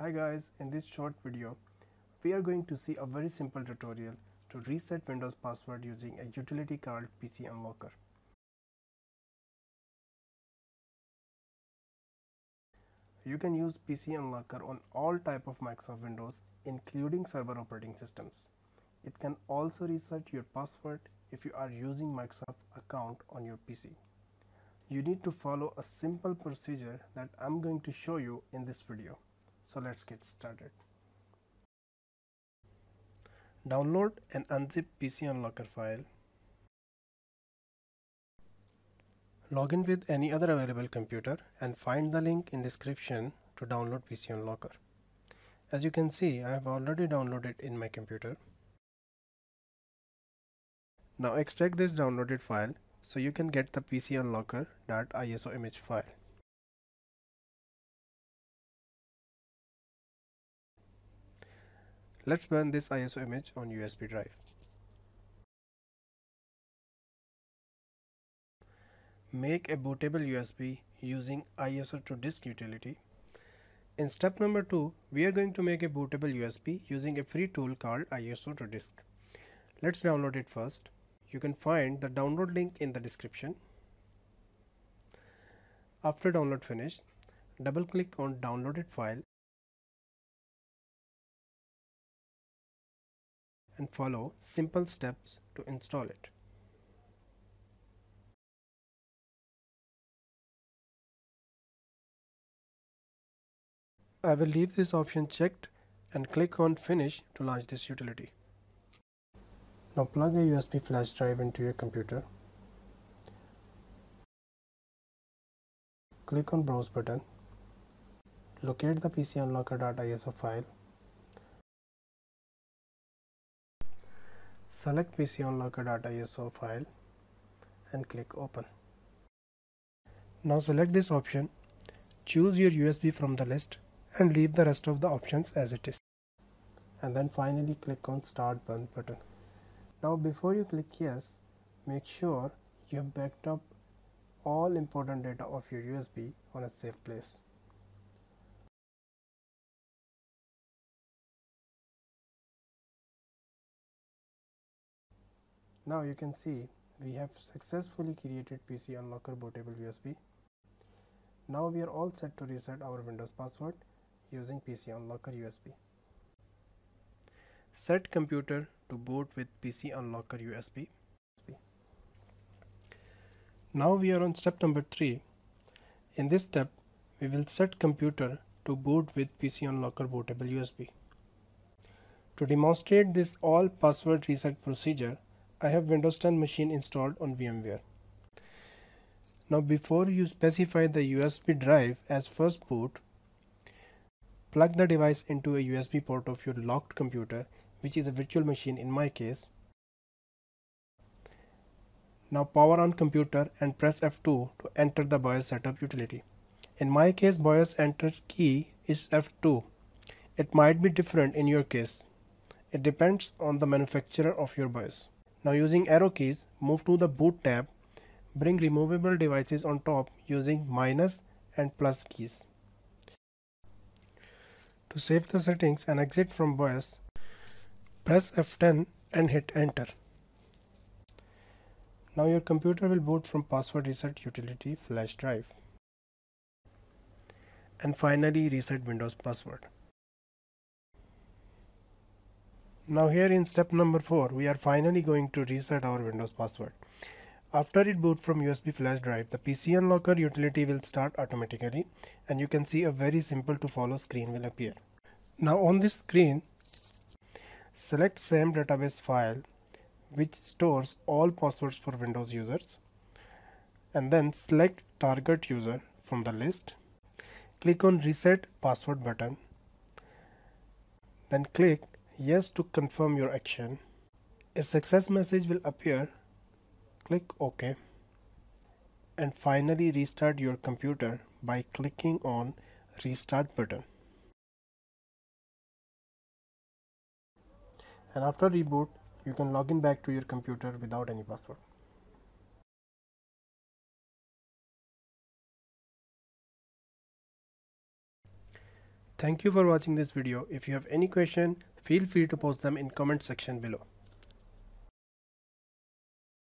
Hi guys, in this short video, we are going to see a very simple tutorial to reset Windows password using a utility called PC Unlocker. You can use PC Unlocker on all type of Microsoft Windows including server operating systems. It can also reset your password if you are using Microsoft account on your PC. You need to follow a simple procedure that I'm going to show you in this video. So let's get started. Download and unzip PC Unlocker file. Log in with any other available computer and find the link in description to download PC Unlocker. As you can see, I have already downloaded in my computer. Now extract this downloaded file so you can get the PC Unlocker.iso image file. Let's burn this ISO image on USB drive. Make a bootable USB using ISO to disk utility. In step number 2, we are going to make a bootable USB using a free tool called ISO to disk. Let's download it first. You can find the download link in the description. After download finished, double click on downloaded file and follow simple steps to install it. I will leave this option checked and click on finish to launch this utility. Now plug a USB flash drive into your computer. Click on browse button. Locate the PC unlocker.iso file Select PC unlocker.iso file and click open. Now select this option, choose your USB from the list and leave the rest of the options as it is. And then finally click on start burn button. Now before you click yes, make sure you have backed up all important data of your USB on a safe place. Now you can see we have successfully created PC Unlocker bootable USB. Now we are all set to reset our Windows password using PC Unlocker USB. Set computer to boot with PC Unlocker USB. Now we are on step number 3. In this step, we will set computer to boot with PC Unlocker bootable USB. To demonstrate this all password reset procedure, I have Windows 10 machine installed on VMware. Now before you specify the USB drive as first boot, plug the device into a USB port of your locked computer which is a virtual machine in my case. Now power on computer and press F2 to enter the BIOS setup utility. In my case BIOS enter key is F2. It might be different in your case. It depends on the manufacturer of your BIOS. Now using arrow keys, move to the boot tab, bring removable devices on top using minus and plus keys. To save the settings and exit from BIOS, press F10 and hit enter. Now your computer will boot from password reset utility flash drive. And finally reset Windows password. Now here in step number 4 we are finally going to reset our Windows password. After it boot from USB flash drive the PC unlocker utility will start automatically and you can see a very simple to follow screen will appear. Now on this screen select same database file which stores all passwords for Windows users and then select target user from the list. Click on reset password button then click yes to confirm your action. A success message will appear. Click OK. And finally restart your computer by clicking on restart button. And after reboot, you can log in back to your computer without any password. Thank you for watching this video. If you have any question, feel free to post them in comment section below.